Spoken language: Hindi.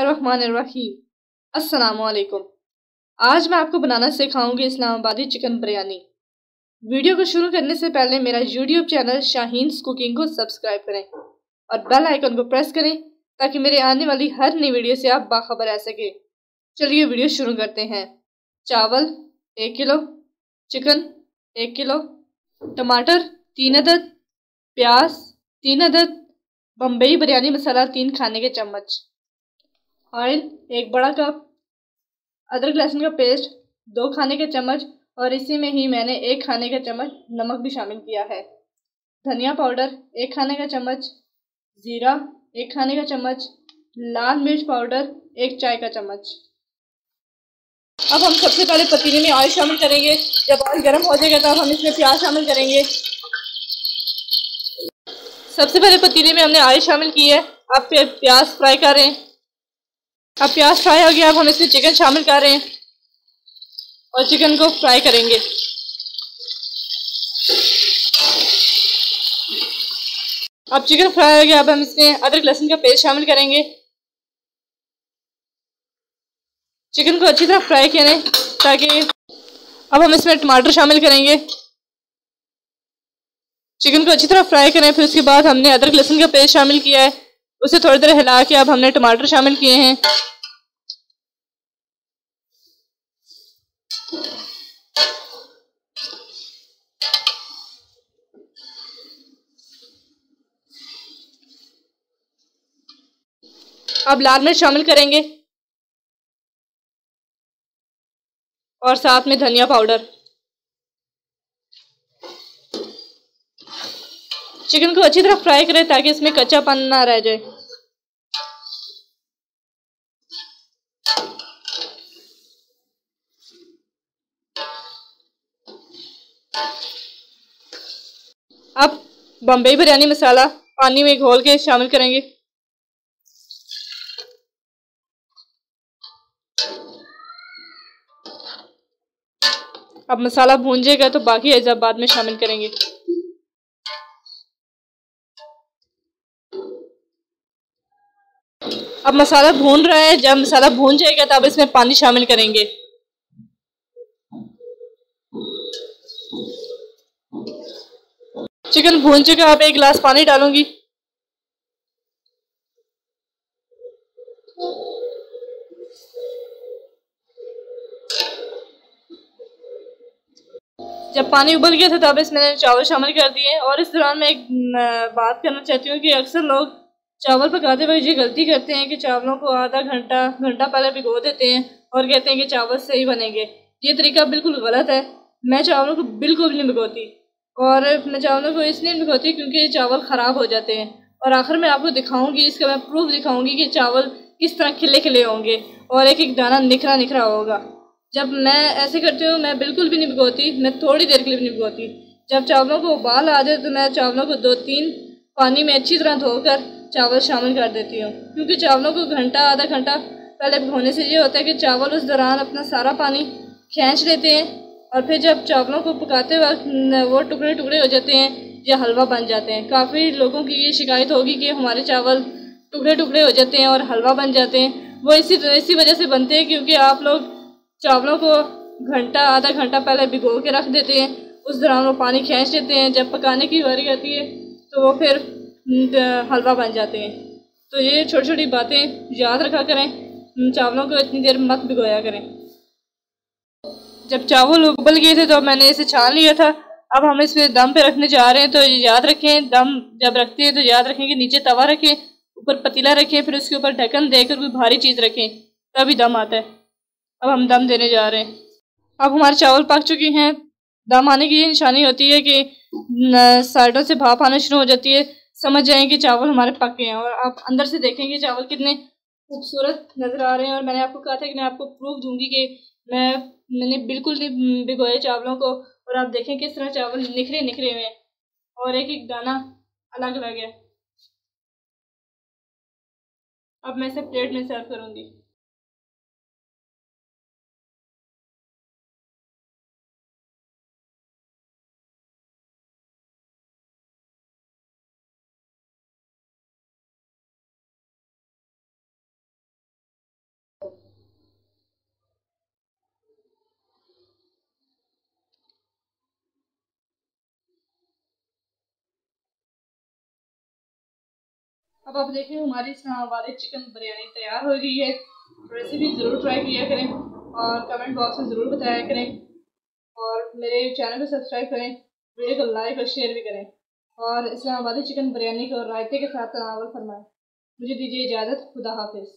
रहीम। अस्सलामुअलैकुम आज मैं आपको बनाना सिखाऊँगी इस्लामाबादी चिकन बिरयानी। वीडियो को शुरू करने से पहले मेरा यूट्यूब चैनल शाहीन्स कुकिंग को सब्सक्राइब करें और बेल आइकन को प्रेस करें ताकि मेरे आने वाली हर नई वीडियो से आप बाखबर रह सके। चलिए वीडियो शुरू करते हैं। चावल, एक किलो। चिकन, एक किलो। टमाटर, तीन अदद। प्याज, तीन अदद। बम्बई बिरयानी मसाला तीन खाने के चम्मच। ऑयल, एक बड़ा कप, अदरक लहसुन का पेस्ट, दो खाने के चम्मच और इसी में ही मैंने एक खाने का चम्मच नमक भी शामिल किया है। धनिया पाउडर, एक खाने का चम्मच ज़ीरा, एक खाने का चम्मच लाल मिर्च पाउडर, एक चाय का चम्मच। अब हम सबसे पहले पतीले में ऑयल शामिल करेंगे। जब ऑयल गर्म हो जाएगा तब हम इसमें प्याज शामिल करेंगे। सबसे पहले पतीले में हमने ऑयल शामिल की है। अब प्याज फ्राई करें। अब प्याज फ्राई हो गया, अब हम इसमें चिकन शामिल कर रहे हैं और चिकन को फ्राई करेंगे। अब चिकन फ्राई हो गया, अब हम इसमें अदरक लहसुन का पेस्ट शामिल करेंगे। चिकन को अच्छी तरह फ्राई करें ताकि अब हम इसमें टमाटर शामिल करेंगे। चिकन को अच्छी तरह फ्राई करें, फिर उसके बाद हमने अदरक लहसुन का पेस्ट शामिल किया है। उसे थोड़ी देर हिला के अब हमने टमाटर शामिल किए हैं। अब लाल मिर्च शामिल करेंगे। और साथ में धनिया पाउडर। चिकन को अच्छी तरह फ्राई करें ताकि इसमें कच्चा कच्चापन ना रह जाए। अब बम्बई बिरयानी मसाला पानी में घोल के शामिल करेंगे। अब मसाला भूंजेगा तो बाकी अज्जा बाद में शामिल करेंगे। अब मसाला भून रहा है, जब मसाला भून जाएगा, तब इसमें पानी शामिल करेंगे। चिकन भून चुका अब एक गिलास पानी डालूँगी। जब पानी उबल गया था, तब इसमें चावल शामिल कर दिए और इस दौरान मैं एक बात करना चाहती हूँ कि अक्सर लोग चावल पकाते वक्त ये गलती करते हैं कि चावलों को आधा घंटा घंटा पहले भिगो देते हैं और कहते हैं कि चावल सही बनेंगे। ये तरीका बिल्कुल गलत है। मैं चावलों को बिल्कुल भी नहीं भिगोती और मैं चावलों को इसलिए नहीं भिगोती क्योंकि ये चावल ख़राब हो जाते हैं। और आखिर में आपको दिखाऊँगी, इसका मैं प्रूफ दिखाऊँगी कि चावल किस तरह खिले खिले होंगे और एक एक दाना निखरा निखरा होगा। जब मैं ऐसे करती हूँ, मैं बिल्कुल भी नहीं भिगोती, मैं थोड़ी देर के लिए भी नहीं भिगोती। जब चावलों को उबाल आ जाए तो मैं चावलों को दो तीन पानी में अच्छी तरह धोकर चावल शामिल कर देती हूँ। क्योंकि चावलों को घंटा, आधा घंटा पहले भिगोने से ये होता है कि चावल उस दौरान अपना सारा पानी खींच लेते हैं और फिर जब चावलों को पकाते वक्त वो टुकड़े टुकड़े हो जाते हैं, या हलवा बन जाते हैं। काफ़ी लोगों की ये शिकायत होगी कि हमारे चावल टुकड़े टुकड़े हो जाते हैं और हलवा बन जाते हैं। वो इसी इसी वजह से बनते हैं क्योंकि आप लोग चावलों को घंटा, आधा घंटा पहले भिगो के रख देते हैं। उस दौरान वो पानी खींच देते हैं। जब पकाने की बारी आती है तो वो फिर हलवा बन जाते हैं। तो ये छोटी छोटी बातें याद रखा करें। चावलों को इतनी देर मत भिगोया करें। जब चावल उबल गए थे तो मैंने इसे छान लिया था। अब हम इसे दम पे रखने जा रहे हैं तो याद रखें, दम जब रखते हैं तो याद रखें कि नीचे तवा रखें, ऊपर पतीला रखें, फिर उसके ऊपर ढक्कन देकर कोई भारी चीज़ रखें, तभी दम आता है। अब हम दम देने जा रहे हैं। अब हमारे चावल पक चुके हैं। दम आने की निशानी होती है कि साइडों से भाप आना शुरू हो जाती है। समझ जाएँ कि चावल हमारे पक हैं और आप अंदर से देखेंगे चावल कितने खूबसूरत नज़र आ रहे हैं। और मैंने आपको कहा था कि मैं आपको प्रूफ दूँगी कि मैं, मैंने बिल्कुल नहीं भिगोए चावलों को और आप देखें किस तरह चावल निखरे निखरे हुए हैं। और एक एक दाना अलग अलग है। अब मैं इसे प्लेट में सर्व करूँगी। अब आप देखें हमारी इस्लामाबादी चिकन बिरयानी तैयार हो गई है। रेसिपी ज़रूर ट्राई किया करें और कमेंट बॉक्स में ज़रूर बताया करें और मेरे चैनल को सब्सक्राइब करें वीडियो को लाइक और शेयर भी करें और इस्लामाबादी चिकन बिरयानी को रायते के साथ तनावर फरमाएँ। मुझे दीजिए इजाज़त, खुदा हाफिज़।